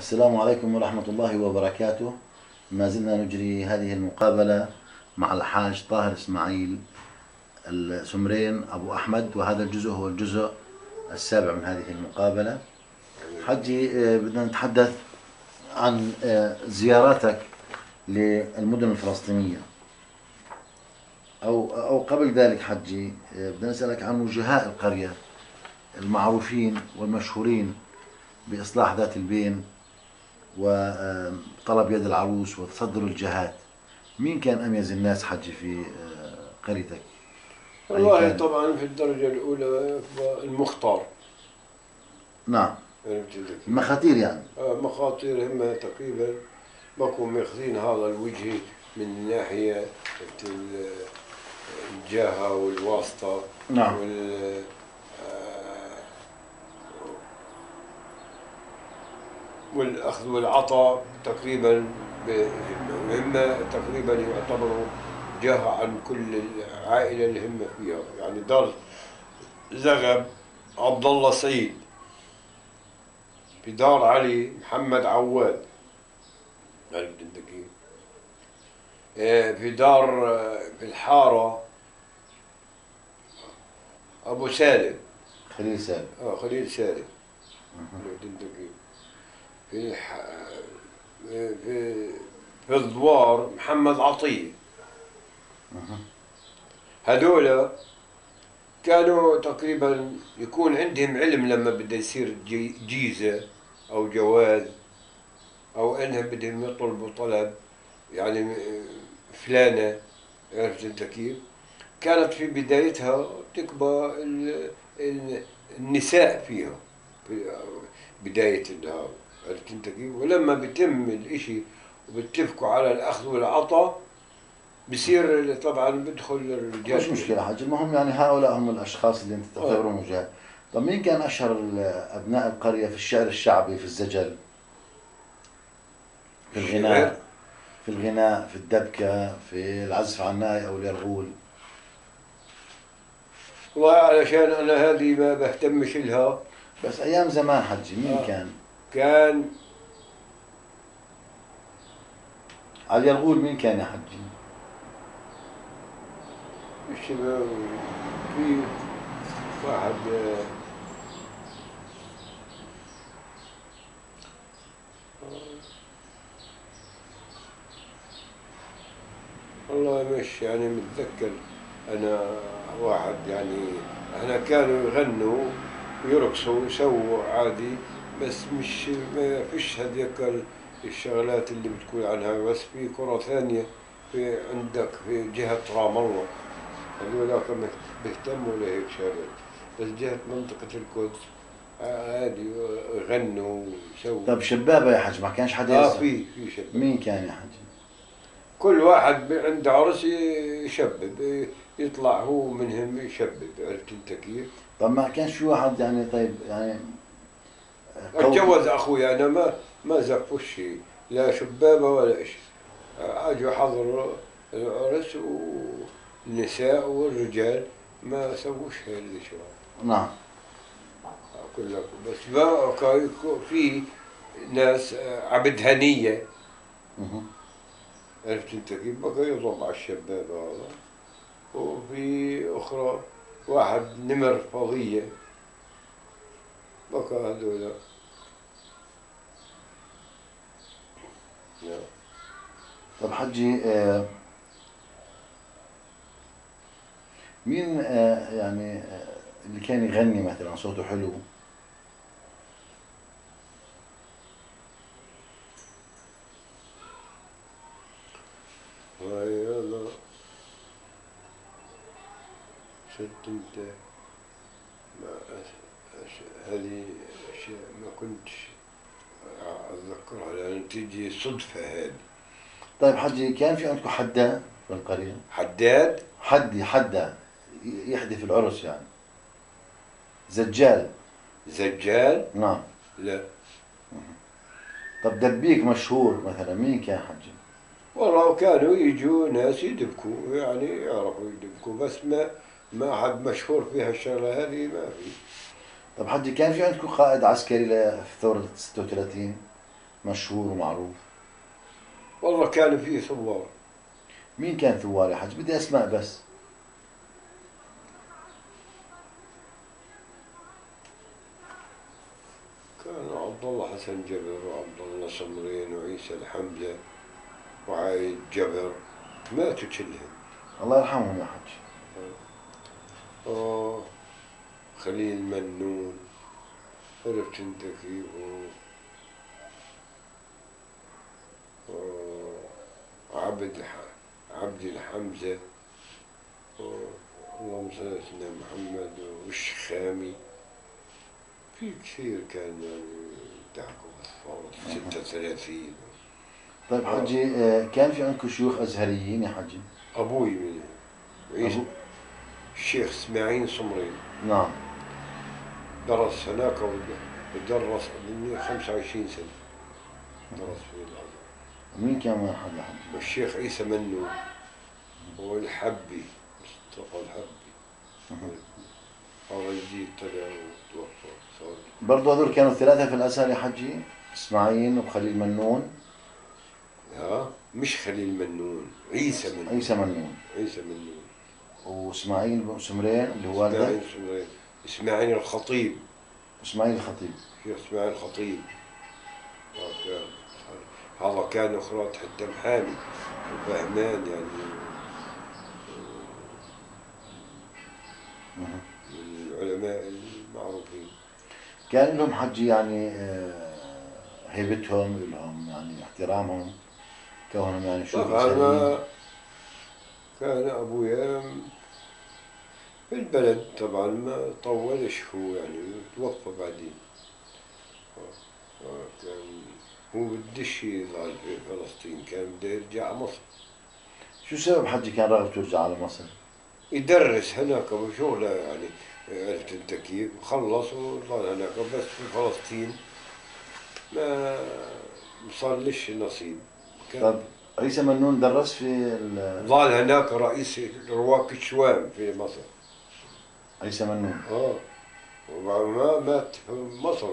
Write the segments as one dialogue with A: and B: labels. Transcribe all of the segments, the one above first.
A: السلام عليكم ورحمة الله وبركاته. ما زلنا نجري هذه المقابلة مع الحاج طاهر إسماعيل السمرين أبو أحمد وهذا الجزء هو الجزء السابع من هذه المقابلة. حجي آه، بدنا نتحدث عن آه، زياراتك للمدن الفلسطينية. أو أو قبل ذلك حجي آه، بدنا نسألك عن وجهاء القرية المعروفين والمشهورين بإصلاح ذات البين. وطلب يد العروس وتصدر الجهات مين كان أميز الناس حجي في آه، قريتك؟
B: والله طبعا في الدرجة الأولى المختار
A: نعم
B: عرفت كيف؟
A: المخاتير يعني
B: آه، مخاطر هم تقريبا بكون ماخذين هذا الوجه من ناحية ال- الجهة والواسطة
A: نعم.
B: وال والأخذ والعطاء تقريبا هم تقريبا يعتبروا جهة عن كل العائلة اللي هم فيها. يعني دار زغب عبد الله سعيد في دار علي محمد عواد. عرفت انت كيف؟ آه، في دار في الحارة. أبو سالم.
A: خليل سالم.
B: آه خليل سالم. عرفت انت كيف؟ في في في الدوار محمد عطية هذولا كانوا تقريبا يكون عندهم علم لما بده يصير جي- جيزة أو جواز أو إنهم بدهم يطلبوا طلب يعني فلانة عرفت أنت كيف؟ كانت في بدايتها ال- النساء فيها في بداية هذا عرفت كيف؟ ولما بتم الإشي وبتفقوا على الأخذ والعطاء بصير طبعا بدخل الرجال
A: مش مشكلة حج المهم يعني هؤلاء هم الأشخاص اللي أنت تعتبرهم وجهاء طب مين كان أشهر أبناء القرية في الشعر الشعبي في الزجل في؟ الغناء في الغناء في الدبكة في العزف على الناي أو اليرغول
B: والله علشان أنا هذه ما بهتمش لها
A: بس أيام زمان حجي مين
B: آه.
A: كان
B: كان
A: على اليرغول مين كان يا حجي
B: الشباب في واحد آه، والله مش يعني متذكر. أنا واحد يعني إحنا كانوا يغنوا ويرقصوا ويسووا عادي. بس مش ما فيش هذيك ال- الشغلات اللي بتقول عنها بس في كرة ثانية في عندك في جهة رام الله. هذولاك بيهتموا لهيك شغلات. بس جهة منطقة القدس آه، هذه يغنوا ويسووا
A: طب شبابة يا حج ما كانش حدا آه
B: في في شباب
A: مين كان يا حجي
B: كل واحد عنده عرس يشبب يطلع هو منهم يشبب عرفت أنت كيف؟
A: طب ما كانش في واحد يعني طيب يعني
B: أتجوز أخوي أنا ما ما زفوا شيء لا شبابة ولا شيء أجوا حضروا العرس والنساء والرجال ما سووش هاي الاشياء
A: نعم.
B: كلها بس ما كان يكون في ناس عبد
A: هنية.
B: عرفت أنت كيف؟ بقى يضم على الشباب هذا. وفي أخرى واحد نمر فضية. بقى هذولا.
A: طب حجي آه، مين آه، يعني آه، اللي كان يغني مثلا؟ صوته حلو.
B: هذا شفت انت هذه أشياء ما كنتش لأن تيجي صدفة هذه.
A: طيب حجي كان في عندكم حدا في القرية؟
B: حداد؟
A: حد حدا يحدث العرس يعني. زجال؟
B: زجال؟
A: نعم.
B: لا.
A: طب دبيك مشهور مثلا مين كان حجي؟
B: والله كانوا يجوا ناس يدبكوا يعني يعرفوا يدبكوا بس ما ما حد مشهور في هالشغله هذه ما في.
A: طب حجي كان في عندكم قائد عسكري في ثورة 36 مشهور ومعروف.
B: والله كان فيه ثوار.
A: مين كان ثوار يا حج بدي اسماء بس.
B: كان عبد الله حسن جبر وعبد الله سمرين وعيسى الحمزة وعايد جبر. ماتوا كلهم.
A: الله يرحمهم يا حج
B: آه خليل منون عرفت أنت كيف؟ عبد. عبد الحمزة اللهم صل على سيدنا محمد والشخامي في كثير كان يعني ستة وثلاثين.
A: طيب حجي آه، كان في عندكم شيوخ أزهريين يا حجي
B: أبوي من عيسى
A: أبو...
B: الشيخ إسماعيل صمرين
A: نعم.
B: درس هناك ودرس مني 25 سنة. درس في الأزهر
A: مين كان يا حج يا حجي
B: والشيخ عيسى منو؟ والحبي مصطفى الحبي. هذا جديد طلع وتوفى
A: برضو هذول كانوا ثلاثة في الأزهر يا حجي؟ إسماعيل وخليل منون.
B: ها؟ مش خليل منون عيسى منون.
A: عيسى منون.
B: عيسى منون.
A: وإسماعيل سمرين اللي هو والده.
B: إسماعيل سمرين. إسماعيل الخطيب.
A: إسماعيل الخطيب.
B: شيخ إسماعيل الخطيب. هذا كان أخرى حتى محامي وفهمان يعني. من العلماء المعروفين.
A: كان لهم حجي يعني آه، هيبتهم لهم يعني احترامهم كونهم يعني شيوخ
B: طبعا كان أبويا في البلد طبعا ما طولش هو يعني توفى بعدين. كان هو بدش يظل في فلسطين؟ كان بده يرجع مصر.
A: شو سبب حجي كان رغبته يرجع على مصر؟
B: يدرس هناك وشغله يعني عرفت انت كيف خلص وظل هناك بس في فلسطين ما صارلش نصيب. كان
A: طب عيسى منون درس في ال-
B: ظل هناك رئيس رواق الشوام في مصر.
A: عيسى منون
B: آه وبعد ما مات في مصر.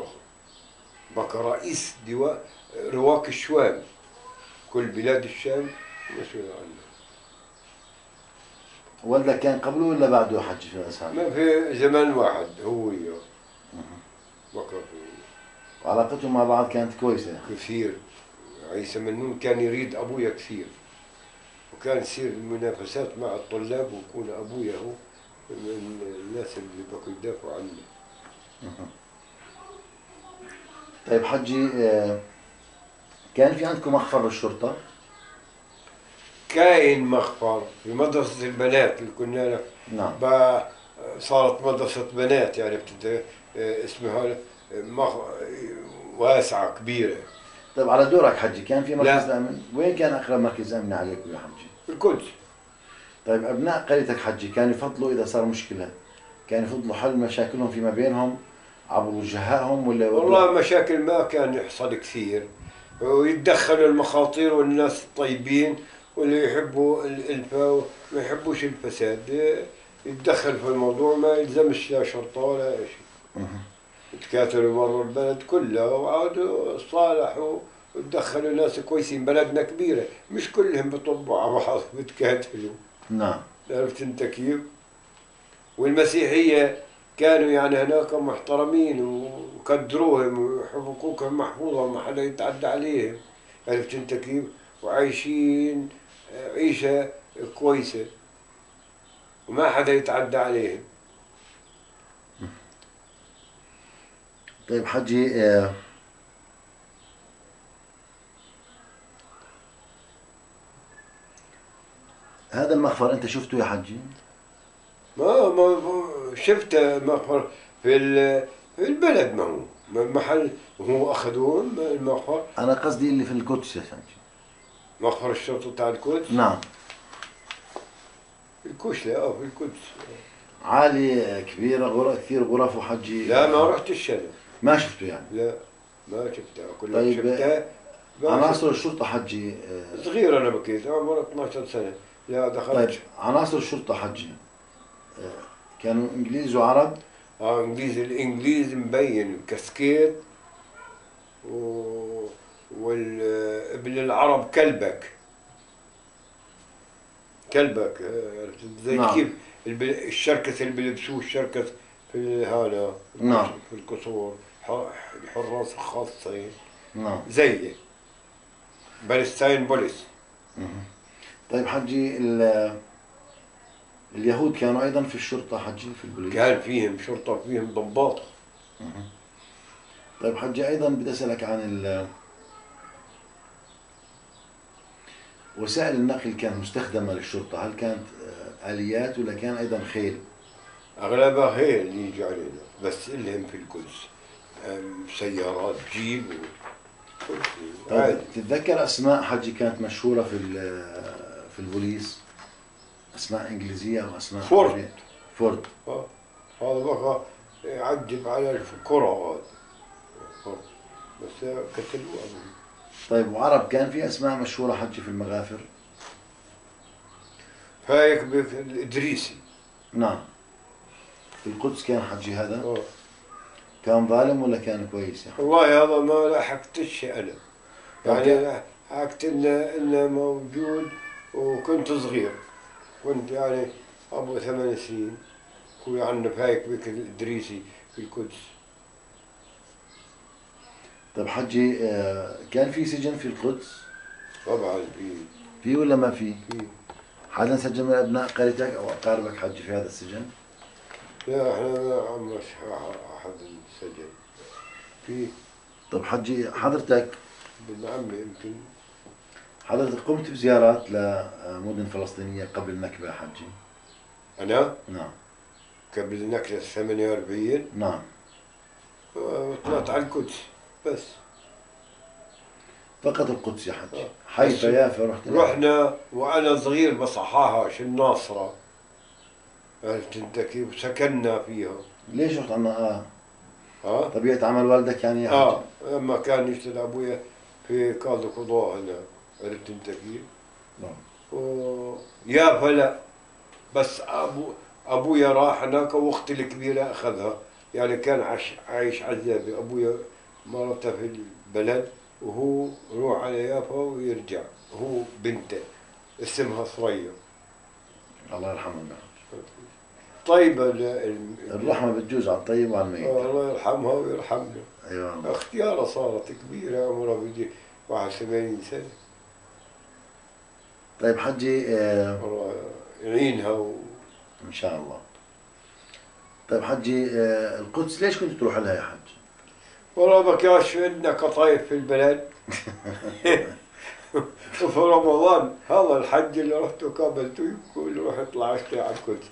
B: بقى رئيس دواء رواق الشوام. كل بلاد الشام مسؤول عنه.
A: والدك كان قبله ولا بعده حجي في الأزهر؟
B: ما في زمان واحد هو وياه في
A: وعلاقتهم مع بعض كانت كويسة.
B: كثير. عيسى منون كان يريد أبويا كثير. وكان يصير منافسات مع الطلاب ويكون أبويا هو من الناس اللي بقوا يدافعوا عنه.
A: طيب حجي آه، كان في عندكم مخفر للشرطة؟
B: كاين مخفر في مدرسة البنات اللي كنا
A: نعم
B: صارت مدرسة بنات يعني بتت... اسمها مخ... واسعة كبيرة
A: طيب على دورك حجي كان في مركز
B: لا.
A: أمن؟ وين كان أقرب مركز أمن عليكم يا حجي؟
B: القدس
A: طيب أبناء قريتك حجي كانوا يفضلوا إذا صار مشكلة كانوا يفضلوا حل مشاكلهم فيما بينهم عبر وجهائهم ولا
B: والله مشاكل ما كان يحصل كثير. ويتدخلوا المخاطير والناس الطيبين واللي يحبوا الإلفة وما يحبوش الفساد. يتدخل في الموضوع ما يلزمش لا شرطة ولا شيء. تكاتلوا مروا البلد كلها وعادوا صالحوا ودخلوا ناس كويسين. بلدنا كبيرة مش كلهم بيطبوا على بعض بتكاتلوا
A: نعم.
B: عرفت أنت كيف؟ والمسيحية كانوا يعني هناك محترمين وقدروهم وحقوقهم محفوظة وما حدا يتعدى عليهم عرفت انت كيف؟ وعايشين عيشة كويسة وما حدا يتعدى عليهم
A: طيب حجي آه، هذا المخفر أنت شفته يا حجي؟
B: ما ما شفت مخفر في في البلد ما هو. محل هو أخذوه المخفر
A: أنا قصدي اللي في القدس يا حجي
B: مخفر الشرطة تاع القدس؟
A: نعم.
B: الكشلة آه في القدس.
A: عالي كبيرة غرف كثير غرف وحجي.
B: لا ما رحت الشارع.
A: ما شفته يعني.
B: لا ما شفتها. كلها
A: طيب،
B: شفتها ما
A: عناصر الشرطة حجي آه،
B: صغير أنا بكيت عمري 12 سنة. لا دخلت.
A: طيب عناصر الشرطة حجي. كانوا إنجليز وعرب؟
B: آه انجليزي الانجليزي مبين كاسكيت و... بالعرب كلبك. كلبك آه، زي
A: نعم.
B: كيف الشركس اللي بيلبسوه الشركس في هذا
A: نعم.
B: في القصور الحراس الخاصين
A: نعم.
B: زي بالستاين بوليس.
A: طيب حجي ال- اليهود كانوا أيضا في الشرطة حجي في البوليس.
B: كان فيهم شرطة فيهم ضباط.
A: طيب حجي أيضا بدي أسألك عن ال وسائل النقل كانت مستخدمة للشرطة. هل كانت آليات ولا كان أيضا خيل؟
B: أغلبها هي اللي يجي علينا بس اللهم في القدس سيارات جيب و...
A: طيب تتذكر أسماء حجي كانت مشهورة في في البوليس؟ أسماء إنجليزية أو أسماء
B: فورد.
A: عربية؟ فورد.
B: هذا بقى يعجب على الكرة هذا فورد. بس قتلوه.
A: طيب وعرب كان في أسماء مشهورة حجي في المغافر
B: فايك بك الإدريسي
A: نعم في القدس كان حجي هذا
B: آه.
A: كان ظالم ولا كان كويس يعني
B: والله هذا ما لحقتش أنا
A: أوكي.
B: يعني لحقت إنه إنه موجود وكنت صغير كنت يعني أبو ثمان سنين أخوي عنا فايك بك الإدريسي في القدس
A: طيب حجي آه، كان في سجن في القدس؟
B: طبعا في.
A: في ولا ما في؟
B: في.
A: حدا سجن من أبناء قريتك أو أقاربك حجي في هذا السجن؟
B: لا إحنا ما عمرش أحد سجن. في.
A: طيب حجي حضرتك؟
B: ابن عمي يمكن.
A: حضرتك قمت بزيارات لمدن فلسطينية قبل النكبه حجي
B: أنا؟
A: نعم.
B: قبل النكسة 48
A: نعم.
B: وطلعت على القدس بس.
A: فقط القدس يا حجي
B: آه.
A: حيفا يافا رحت لها.
B: رحنا وأنا صغير بصحاها شو الناصرة. عرفت انت كيف سكننا فيها.
A: ليش رحت عنا؟ آه.
B: ها
A: طبيعة عمل والدك يعني يا
B: آه.
A: حجي
B: لما كان يشتغل أبويا في قاضي قضاء هنا. عرفت انت كيف؟
A: نعم.
B: و- يا فلا بس أبو أبويا راح هناك وأختي الكبيرة أخذها. يعني كان عايش عايش عزابي أبويا مرته في البلد وهو يروح على يافا ويرجع. هو بنته اسمها ثريا
A: الله يرحمه نعم.
B: طيبة ال- ال-
A: الرحمة بتجوز على الطيب وعلى الميت.
B: آه، الله يرحمها ويرحمنا
A: أيوه.
B: اختيارها صارت كبيرة عمرها بدي 81 سنة.
A: طيب حجي آه
B: الله يعينها و...
A: إن شاء الله طيب حجي آه القدس ليش كنت تروح لها يا حج؟
B: والله ما كانش عندنا قطايف في البلد وفي رمضان هذا الحج اللي رحت قابلته يقول روح اطلع اشتري على القدس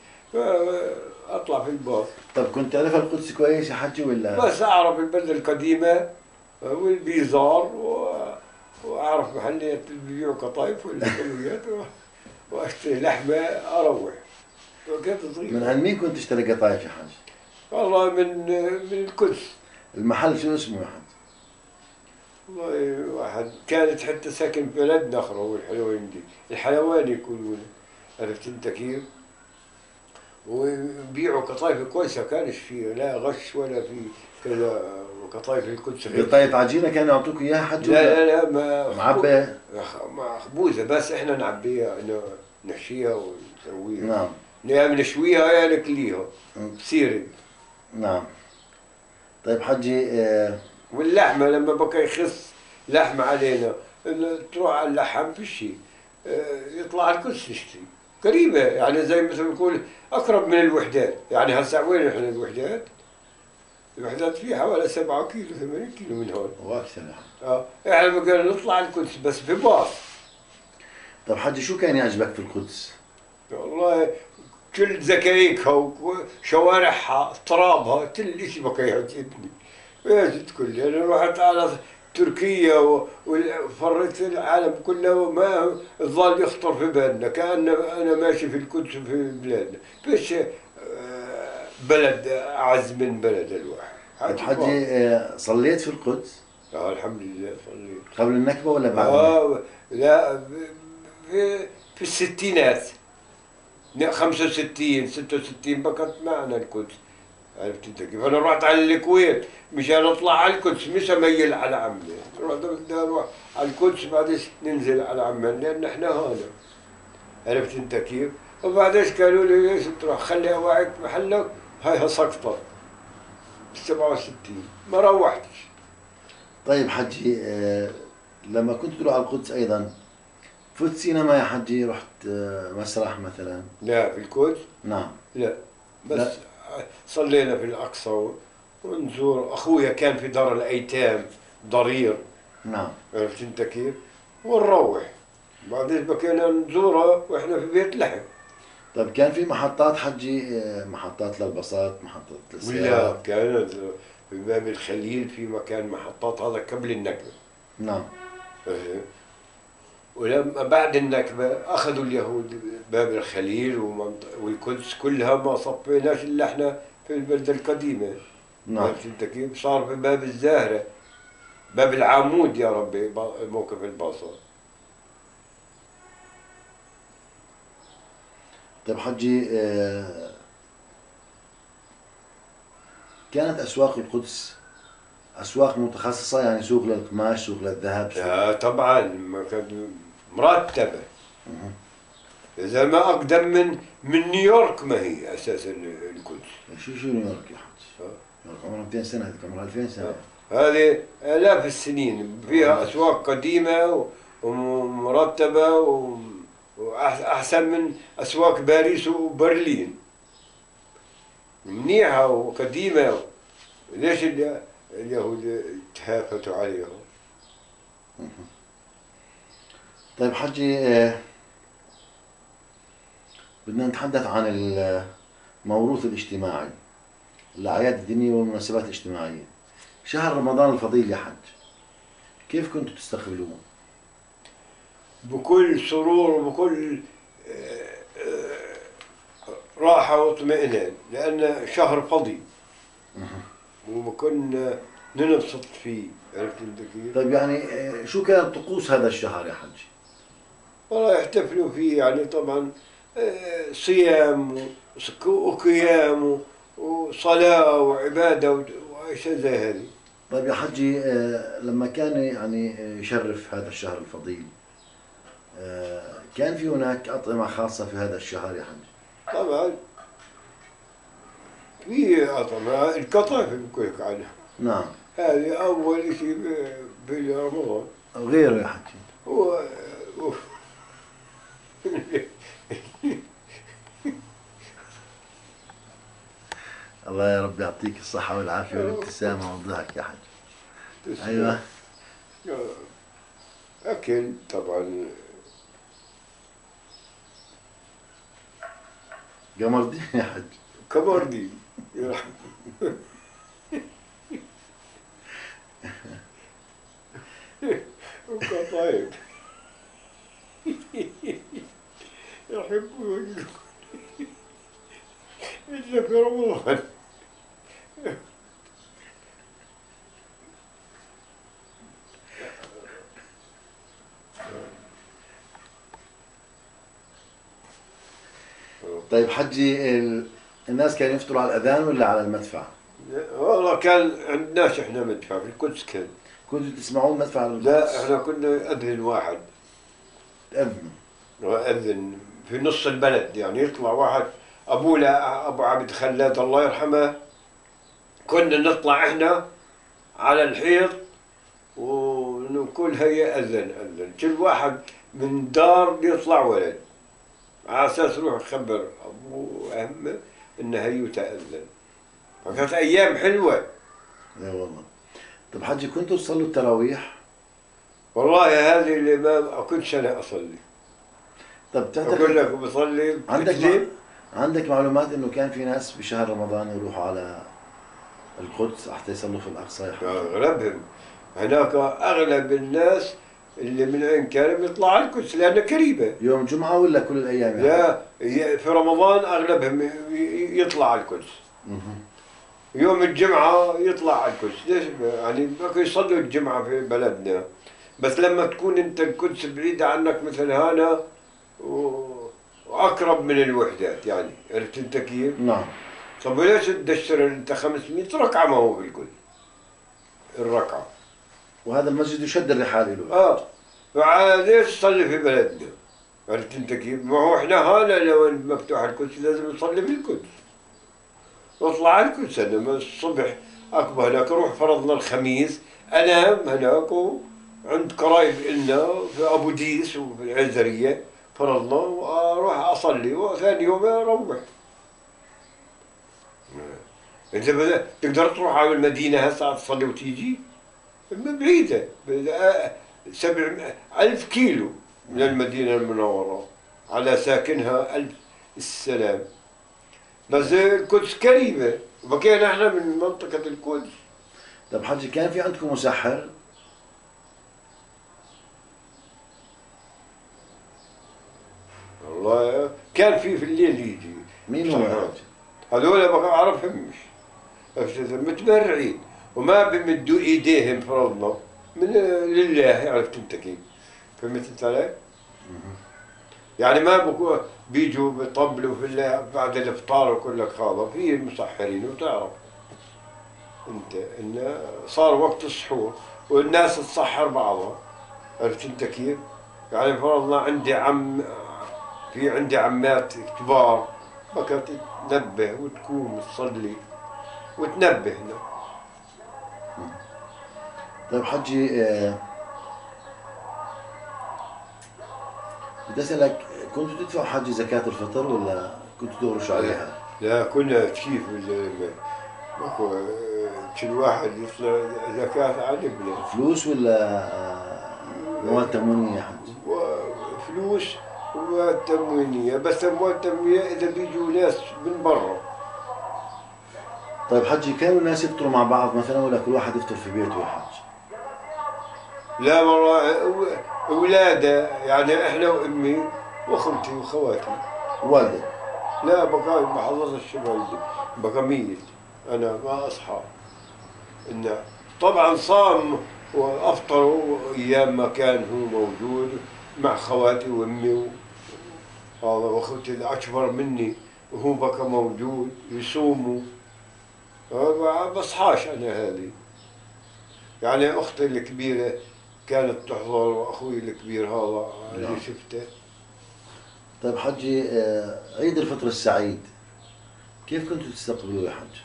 B: أطلع في الباص
A: طيب كنت تعرف القدس كويس يا حجي ولا؟
B: بس أعرف البلده القديمة والبيزار و... وأعرف محلات اللي بيبيعوا قطايف والحلويات. واشتري لحمه أروح وكنت صغير
A: من عند مين كنت تشتري قطايف يا حج؟
B: والله من من القدس
A: المحل شو اسمه يا حج؟
B: والله واحد كانت حتى ساكن في بلد نخرة والحلوين دي الحلواني يقولون عرفت أنت كيف؟ وبيعوا قطايف كويسة كانش فيها لا غش ولا في كذا قطايف القدس غير
A: قطايف عجينة كانوا يعطوك إياها حج
B: لا؟ لا لا ما
A: معبى
B: مع خبوزة بس إحنا نعبيها ن- نحشيها ونسويها.
A: نعم.
B: يا بنشويها يا ناكليها
A: مم.
B: بسيرة
A: نعم. طيب حجي آه
B: واللحمة لما بقى يخص لحمة علينا تروح على اللحم في شيء يطلع القدس نشتري قريبة يعني زي مثل نقول أقرب من الوحدات. يعني هسا وين إحنا الوحدات؟ الوحدات فيها حوالي سبعة كيلو ثمانين كيلو من هون.
A: وأكثر
B: آه يعني بقى نطلع القدس بس بباص.
A: طيب حجي شو كان يعجبك في القدس؟
B: والله كل زكايكها وشوارعها ترابها كل شيء بقى يعجبني. تقول لي أنا رحت على تركيا و- وفريت العالم كله وما الظل يخطر في بالنا كأن أنا ماشي في القدس في بلادنا. آه، بلد أعز من بلد الواحد.
A: حجي آه صليت في القدس؟
B: آه الحمد لله صليت.
A: قبل النكبة ولا بعد؟
B: آه لا في, في الستينات. لا، 65 66 بقت معنا القدس. عرفت أنت كيف؟ أنا رحت على الكويت مشان أطلع على القدس مش أميل على عمي. رحت بدي أروح على القدس بعدين ننزل على عمان لأن إحنا هون. عرفت أنت كيف؟ وبعدين قالوا لي ليش تروح خلي اواعيك محلك هاي سقطه 67 ما روحتش.
A: طيب حجي آه، لما كنت تروح على القدس أيضا فت سينما يا حجي رحت آه، مسرح مثلا؟
B: لا في القدس
A: نعم.
B: لا. بس
A: لا.
B: صلينا في الأقصى ونزور أخويا كان في دار الأيتام ضرير.
A: نعم.
B: عرفت أنت كيف؟ ونروح. بعدين بكينا نزوره وإحنا في بيت لحم.
A: طيب كان في محطات حجي آه، محطات للباصات محطات للسيارات.
B: كانت في باب الخليل في مكان محطات هذا قبل النكبة.
A: نعم.
B: إيه. ولما بعد النكبة أخذوا اليهود باب الخليل والقدس كلها ما صفيناش إلا إحنا في البلدة القديمة.
A: نعم؟
B: صار في باب الزاهرة. باب العمود يا ربي موقف الباصة
A: طيب حجي آه، كانت أسواق القدس أسواق متخصصة يعني سوق للقماش سوق للذهب سوق
B: طبعا مرتبة. إذا ما أقدم من من نيويورك ما هي أساسا القدس
A: شو شو نيويورك يا حج؟
B: آه.
A: نيويورك عمرها 200 سنة هذيك عمرها 2000 سنة
B: هذه آلاف السنين فيها أسواق قديمة ومرتبة و- وأحسن من أسواق باريس وبرلين. منيحة وقديمة. ليش ال- اليهود تهافتوا عليهم؟
A: طيب حجي آه، بدنا نتحدث عن الموروث الاجتماعي الأعياد الدينية والمناسبات الاجتماعية. شهر رمضان الفضيل يا حج كيف كنتوا تستقبلوه؟
B: بكل سرور وبكل آه، آه، راحة واطمئنان لأن شهر فضي وكنا ننبسط فيه عرفت كيف؟
A: طيب يعني آه، شو كانت طقوس هذا الشهر يا حج؟
B: والله يحتفلوا فيه يعني طبعا صيام وقيام وصلاة وعبادة وأشياء زي هذه
A: طيب يا حجي لما كان يعني يشرف هذا الشهر الفضيل كان في هناك أطعمة خاصة في هذا الشهر يا حج
B: طبعا. في أطعمة القطايف بقول لك عنها.
A: نعم.
B: هذه أول شيء ب- برمضان
A: غيره يا حجي
B: هو و-
A: الله يا رب يعطيك الصحة والعافية والابتسامة والضحك يا حج أيوة.
B: أكل طبعا
A: قمر دين يا حج
B: كبردي وقطايف يحبوا إلا في رمضان.
A: طيب حجي ال... الناس كانوا يفطروا على الأذان ولا على المدفع؟
B: والله كان عندناش إحنا مدفع في القدس كان
A: كنتوا تسمعون مدفع القدس؟
B: لا إحنا كنا أذن واحد.
A: تأذنوا
B: وأذن في نص البلد يعني يطلع واحد أبوه لا أبو عبد خلاد الله يرحمه. كنا نطلع إحنا على الحيط ونقول هيا أذن أذن. كل واحد من دار يطلع ولد. على أساس روح خبر أبوه وأمه إن هيو تأذن فكانت أيام حلوة.
A: اي والله. طيب حجي كنتوا تصلوا التراويح؟
B: والله هذه اللي ما كنتش أنا أصلي.
A: طب تعتقد
B: لك بصلي
A: عندك. مع... عندك معلومات إنه كان في ناس بشهر رمضان يروحوا على القدس حتى يصلوا في الأقصى؟
B: أغلبهم. هناك أغلب الناس اللي من عين كرم يطلع على القدس لانها قريبة
A: يوم جمعة ولا كل الأيام يا حجي؟
B: لا هي في رمضان أغلبهم يطلع على القدس. يوم الجمعة يطلع على القدس ليش يعني بقوا يصلوا الجمعة في بلدنا بس لما تكون أنت القدس بعيده عنك مثل هنا. وأقرب من الوحدات يعني عرفت أنت كيف؟
A: نعم
B: طب وليش تدشر أنت 500 ركعة ما هو بالقدس الركعة
A: وهذا المسجد يشد الرحال له.
B: آه. ليش تصلي في بلدنا؟ عرفت انت كيف؟ ما هو إحنا هلا لو مفتوح القدس لازم نصلي في القدس. واطلع على القدس. أنا ما الصبح اكبر هناك أروح فرضنا الخميس. انام هناك عند قرايب إلنا في أبو ديس وفي العزرية. فرضنا وأروح أصلي وثاني يوم أروح. انت تقدر تروح على المدينة هسه تصلي وتيجي؟ بعيده سبع ألف كيلو من المدينة المنورة على ساكنها ألف السلام. بس القدس قريبة وبقينا إحنا من منطقة القدس.
A: طب حجي كان في عندكم مسحر؟
B: والله كان في في الليل يجي.
A: مين هو؟
B: هذول بقى اعرفهمش متبرعين. وما بمدوا إيديهم فرضنا من لله عرفت أنت كيف. فهمت أنت علي؟ يعني ما بيجوا بيطبلوا في الله بعد الإفطار وكل لك هذا. في مسحرين وتعرف. أنت انه صار وقت السحور والناس تصحر بعضها. عرفت أنت كيف؟ يعني فرضنا عندي عم في عندي عمات كبار. بقى تنبه وتقوم تصلي. وتنبه هنا.
A: طيب حجي آه، بدي أسألك كنتوا تدفعوا حجي زكاة الفطر ولا كنتوا تغرشوا عليها؟
B: لا كنا كيف ماكو كل واحد يطلع زكاة على ابنه
A: فلوس ولا آه، مواد تموينية يا حجي؟
B: وفلوس وتموينية بس أموال تموينية إذا بيجوا ناس من برا
A: طيب حجي كانوا الناس يفطروا مع بعض مثلا ولا كل واحد يفطر في بيته يا حج؟
B: لا والله أو- أولادة يعني إحنا وأمي وأخوتي وخواتي
A: والدة
B: لا بقى ما حضرتش بقى ميت. أنا ما أصحى. انه طبعا صام وافطروا أيام ما كان هو موجود مع خواتي وأمي و- هذا وأخوتي الأكبر مني وهو بقى موجود يصوموا ما بصحاش أنا هذه. يعني أختي الكبيرة كانت تحضر واخوي الكبير هذا اللي
A: نعم.
B: شفته
A: طيب حجي آه، عيد الفطر السعيد كيف كنتوا تستقبلوه يا حج؟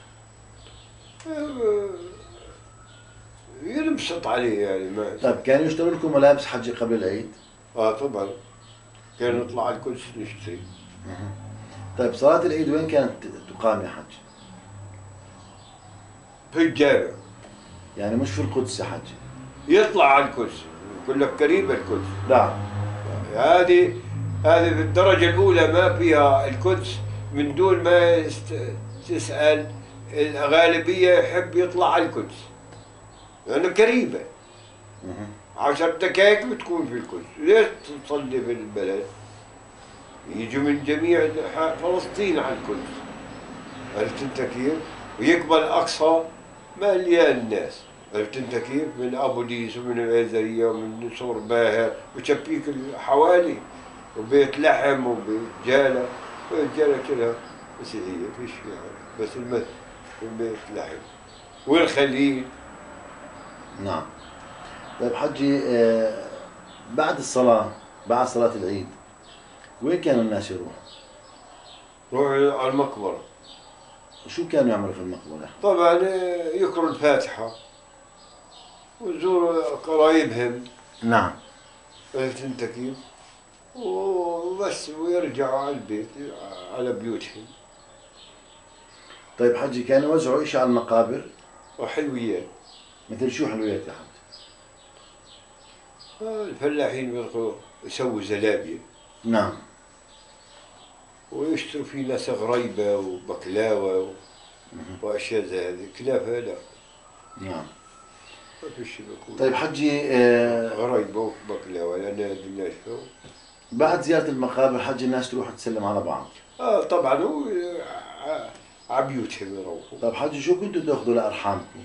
B: ينبسط عليه يعني ما
A: طيب كانوا يشتروا لكم ملابس حجي قبل العيد؟
B: آه طبعا كان نطلع على القدس نشتري
A: طيب صلاة العيد وين كانت تقام يا حج؟
B: في الجامع
A: يعني مش في القدس يا حج
B: يطلع على القدس يقول لك قريب القدس
A: نعم.
B: هذه هذه في الدرجة الأولى ما فيها القدس من دون ما يست... تسأل الغالبية يحب يطلع على القدس لأنه قريبة. عشر دقائق بتكون في القدس ليش تصلي في البلد؟ يجوا من جميع فلسطين على القدس عرفت انت كيف ويقبل أقصى مليان ناس. عرفت انت كيف؟ من ابو ديس ومن العزرية ومن سور باهر وشبيك الحوالي وبيت لحم وبيت جاله بيت جاله كلها مسيحيه فيش يعني بس المسجد وبيت لحم. والخليل.
A: نعم. طيب حجي آه، بعد الصلاة بعد صلاة العيد وين كانوا الناس يروحوا؟
B: روح على المقبرة.
A: شو كانوا يعملوا في المقبرة؟
B: طبعا يقروا الفاتحة. ويزوروا قرايبهم.
A: نعم.
B: عرفت انت كيف؟ وبس ويرجعوا على البيت على بيوتهم.
A: طيب حجي كانوا يوزعوا إشي على المقابر؟
B: وحلويات.
A: مثل شو حلويات يا حج؟
B: الفلاحين بيروحوا يسووا زلابية.
A: نعم.
B: ويشتروا في ناس غريبة وبقلاوة و- وأشياء زي هذه. كنافة لا.
A: نعم. طيب حجي آه،
B: وبقلاوة لأن هذه ناشفة
A: بعد زيارة المقابر حجي الناس تروح تسلم على بعض
B: آه طبعا هو ع- على بيوتهم يروحوا
A: طيب حجي شو كنتوا تأخذوا لأرحامكم؟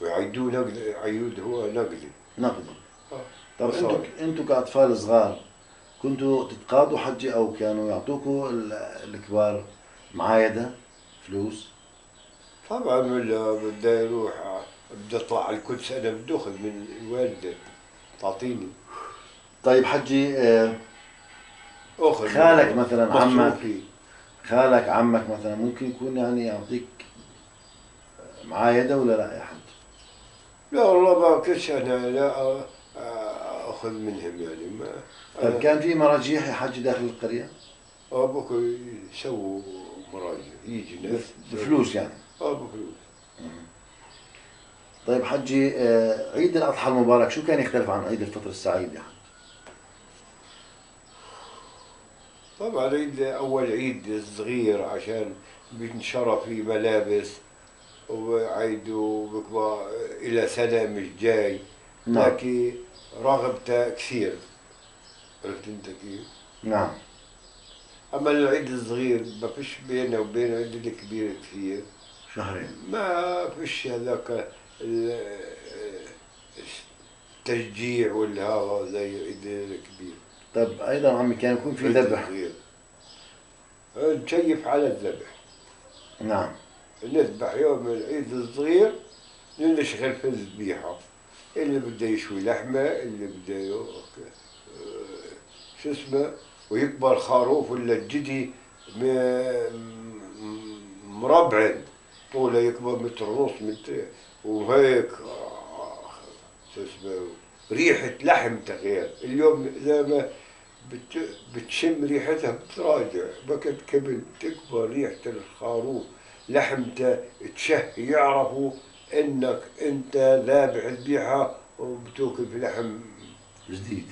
B: ويعيدوا نقل عيود هو نقلي
A: نقد
B: آه.
A: طب
B: صار.
A: أنتوا أنتوا كأطفال صغار كنتوا تتقاضوا حجي أو كانوا يعطوكوا ال- الكبار معايدة فلوس
B: طبعا ولا بده يروح بدي أطلع على القدس أنا بدي أخذ من الوالده تعطيني
A: طيب حجي آه،
B: أخذ
A: خالك مثلاً، عمك. خالك عمك مثلا ممكن يكون يعني يعطيك معايدة ولا لا يا حج؟
B: لا والله ما كنتش أنا لا أ- أخذ منهم يعني ما
A: طيب كان في مراجيح يا حج داخل القرية؟
B: أبوك يسووا مراجع يجي ناس
A: بفلوس يعني طيب حجي آه، عيد الأضحى المبارك شو كان يختلف عن عيد الفطر السعيد يا حج؟
B: طبعا عيد أول عيد صغير عشان بنشرى فيه ملابس وعيده بكبر إلى سنه مش جاي
A: نعم.
B: لكن رغبته كثير عرفت أنت كيف؟
A: نعم
B: أما العيد الصغير ما فيش بينه وبين العيد الكبير كثير
A: شهرين.
B: ما فيش هذاك ال- التشجيع ولا هذا زي الكبير
A: طيب أيضا عمي كان يكون في ذبح.
B: نشيف على الذبح.
A: نعم.
B: نذبح يوم العيد الصغير نشغل في الذبيحة. اللي بده يشوي لحمة اللي بده شو اسمه ويكبر خروف ولا الجدي م- يكبر متر متر وهيك شو اسمه ريحة لحم تغير. اليوم زي ما بت- بتشم ريحتها بتراجع. بكت كبد تكبر ريحة الخروف. لحمته تشه. يعرفوا إنك أنت ذابح ذبيحه وبتاكل في لحم
A: جديد.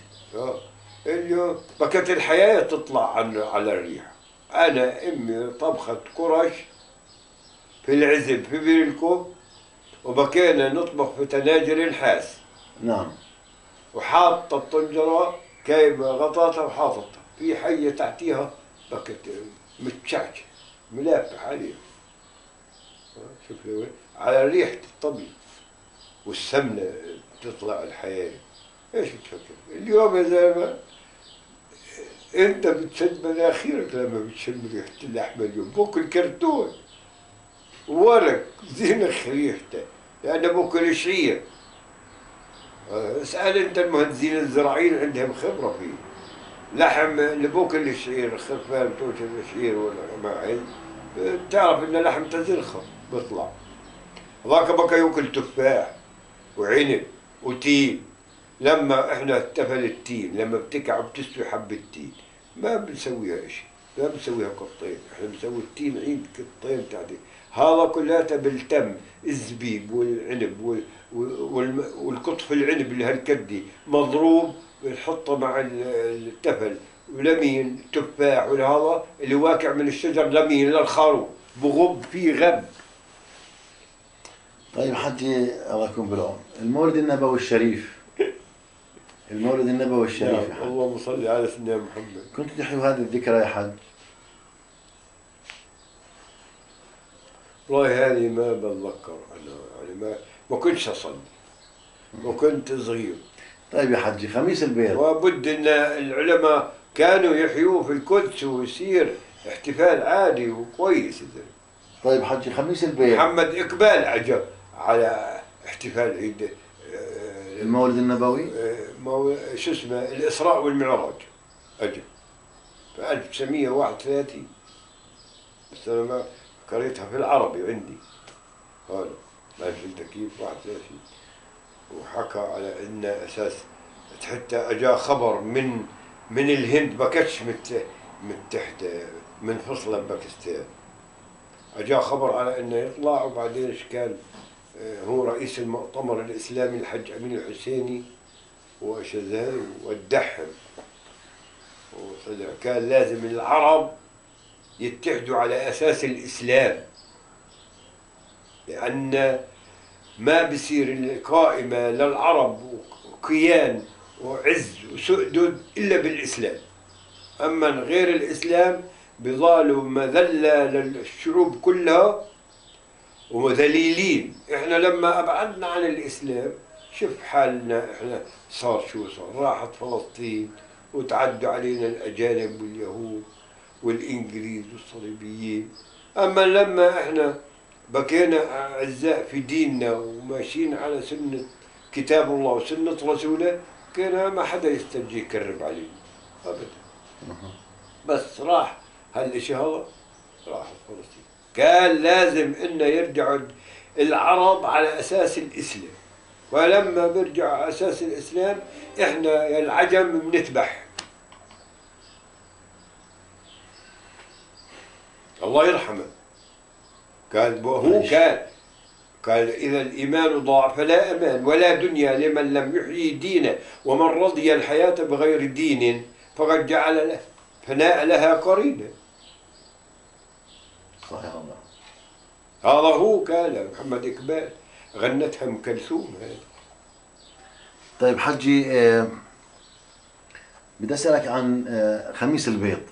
B: اليوم بكت الحياة تطلع عن على الريحة. أنا أمي طبخت كرش في العزب في بير الكوب وبكينا نطبخ في تناجر الحاس.
A: نعم.
B: وحاطة الطنجرة كايمه غطاتها وحاططها. في حية تحتيها بكت متشعشع ملافح عليها. شوف وين على ريحة الطبي والسمنة تطلع الحياة. إيش بتفكر؟ اليوم يا زلمة أنت بتشد مناخيرك لما بتشم ريحه اللحمه اليوم. باكل كرتون ورق زينخ ريحته لأنه باكل شعير آه، اسأل انت المهندسين الزراعيين عندهم خبرة فيه. لحم باكل الشعير خرفان توشن الشعير ولا معي تعرف إن لحم تزرخه بيطلع. ذاك بقى يأكل تفاح وعنب وتين. لما إحنا احتفل التين لما بتكع وبتستوي حبة تين ما بنسويها شيء ما بنسويها قطين. إحنا بنسوي التين عيد قطين تعدي هذا كلها بالتم الزبيب والعنب وال- وال- والقطف العنب اللي هالكدي مضروب بنحطه مع ال- التفل ولمين تفاح والهذا اللي واقع من الشجر لمين للخروف بغب فيه غب.
A: طيب حجي الله يكون بالعون. المولد النبوي الشريف. المولد النبوي الشريف. حج
B: اللهم صل على سيدنا محمد.
A: كنت تحيوا هذه الذكرى يا حج
B: والله هذه ما بتذكر أنا يعني ما ما كنتش أصلي. وكنت صغير.
A: طيب يا حجي خميس البيض.
B: وبد إن العلماء كانوا يحيوه في القدس ويصير احتفال عادي وكويس.
A: طيب حجي خميس البيض.
B: محمد إقبال عجب على احتفال عيد آه،
A: المولد النبوي؟
B: آه، شو اسمه الإسراء والمعراج. اجى في 1931 بس أنا ما قريتها في العربي عندي. هذا ما فهمت كيف 31 وحكى على إن أساس حتى أجا خبر من من الهند ما مت من تحت من فصل باكستان. أجا خبر على انه يطلع وبعدين إيش كان؟ آه، هو رئيس المؤتمر الإسلامي الحج أمين الحسيني وشذان ودحهم وطلع كان لازم العرب يتحدوا على أساس الإسلام لأن ما بصير القائمة للعرب وكيان وعز وسؤدد إلا بالإسلام. أما غير الإسلام بظالوا مذلة للشعوب كلها وذليلين إحنا لما أبعدنا عن الإسلام شوف حالنا إحنا صار شو صار؟ راحت فلسطين وتعدوا علينا الأجانب واليهود. والإنجليز والصليبيين. أما لما إحنا بقينا أعزاء في ديننا وماشيين على سنة كتاب الله وسنة رسوله كان ما حدا يستجي يكرب علينا ابدا. بس راح هالشيء هذا راح فلسطين. كان لازم إنه يرجعوا العرب على أساس الإسلام. ولما بيرجعوا على أساس الإسلام إحنا يا العجم بنذبح. الله يرحمه. قال هو. كان قال إذا الإيمان ضاع فلا أمان ولا دنيا لمن لم يحيي دينه ومن رضي الحياة بغير دين فقد جعل له فناء لها قرينة.
A: صحيح الله
B: هذا هو قال محمد إقبال. غنتها أم كلثوم.
A: طيب حجي آه، بدي أسألك عن آه، خميس البيض.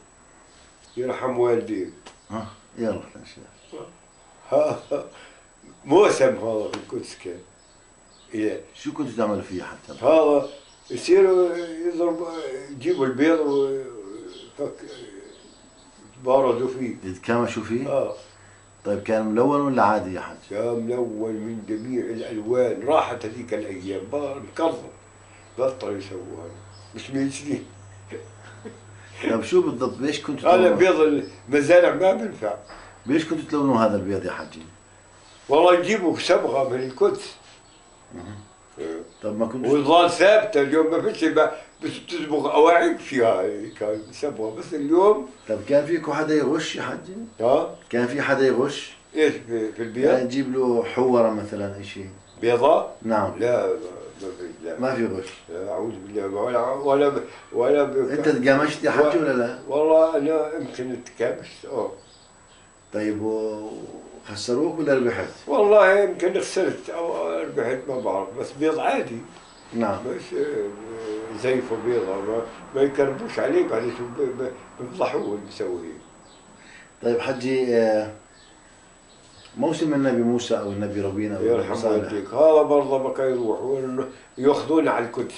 B: يرحم والديك.
A: ها؟ يلا نشوف.
B: موسم هذا في القدس كان إيه.
A: شو كنتوا تعملوا فيه حتى؟
B: هذا يصيروا يضرب يجيبوا البيض وفك بارزوا فيه.
A: يتكامشوا فيه؟
B: آه.
A: طيب كان ملون ولا عادي يا حج
B: كان ملون من جميع الألوان. راحت هذيك الأيام بار مكرر بطلوا يسووها مش من سنين
A: طيب شو بالضبط؟ ليش كنتوا
B: هذا
A: تلونوا-
B: بيض المزارع ما بينفع
A: ليش كنتوا تلونوا هذا البيض يا حجي؟
B: والله يجيبوا صبغه من القدس.
A: طب ما كنتوا
B: وظل ثابتة اليوم ما فيش بس تصبغ اواعيك فيها كان صبغه بس اليوم
A: طب كان فيكم حدا يغش يا حجي؟
B: ها؟
A: كان في حدا يغش؟
B: إيش في,
A: يعني
B: البيض؟
A: تجيب له حورة مثلا شيء
B: بيضاء؟
A: نعم.
B: لا. ما ما في
A: غش.
B: أعوذ بالله. ولا ولا ولا
A: أنت تقامشت يا حجي ولا لا؟
B: والله أنا يمكن اتكابس آه
A: طيب وخسروك ولا ربحت؟
B: والله يمكن خسرت أو ربحت ما بعرف بس بيض عادي.
A: نعم.
B: مش آه، زيفه بيضة ما, ما يكربوش عليه بعد بيفضحوه اللي بيسويه
A: طيب حجي آه، موسم النبي موسى أو النبي روبين أو
B: يرحم والديك هذا برضه بقى يروحوا إنه ياخذونا على القدس.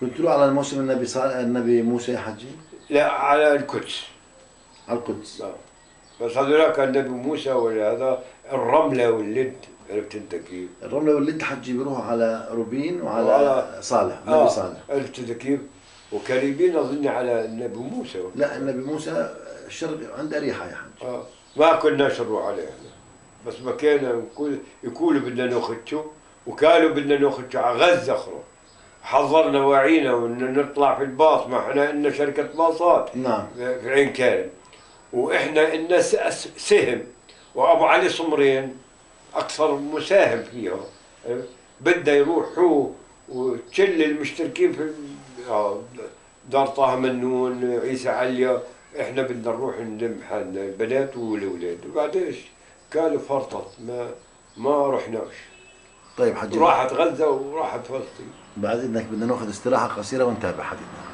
A: كنت تروح على موسم النبي صالح النبي موسى يا حجي
B: لا على القدس.
A: على القدس.
B: آه. بس هذولاك النبي موسى ولا هذا الرملة واللد عرفت أنت كيف؟
A: الرملة واللد حجي بيروحوا على روبين وعلى
B: وعلى-
A: صالح النبي
B: آه
A: صالح.
B: عرفت أنت كيف؟ وكريمين أظن على النبي موسى.
A: لا النبي موسى الشرق عند أريحة يا حج
B: آه. ما كنا نروح عليه. بس ما كان يقولوا بدنا ناخذه وكانوا بدنا ناخذه على غزة أخرى. حضرنا وعينا وإن نطلع في الباص ما إحنا عندنا شركة باصات.
A: نعم.
B: في عين كارم وإحنا س- سهم. وأبو علي صمرين أكثر مساهم فيها بده يروح هو وكل المشتركين في آه، دار طه منون عيسى عليا إحنا بدنا نروح نلم حالنا البنات والأولاد. وبعدين كانوا فرطت ما ما رحناش.
A: طيب حجي.
B: راحت غزة وراحت فلسطين
A: بعد إذنك بدنا نأخذ استراحة قصيرة ونتابع حديثنا.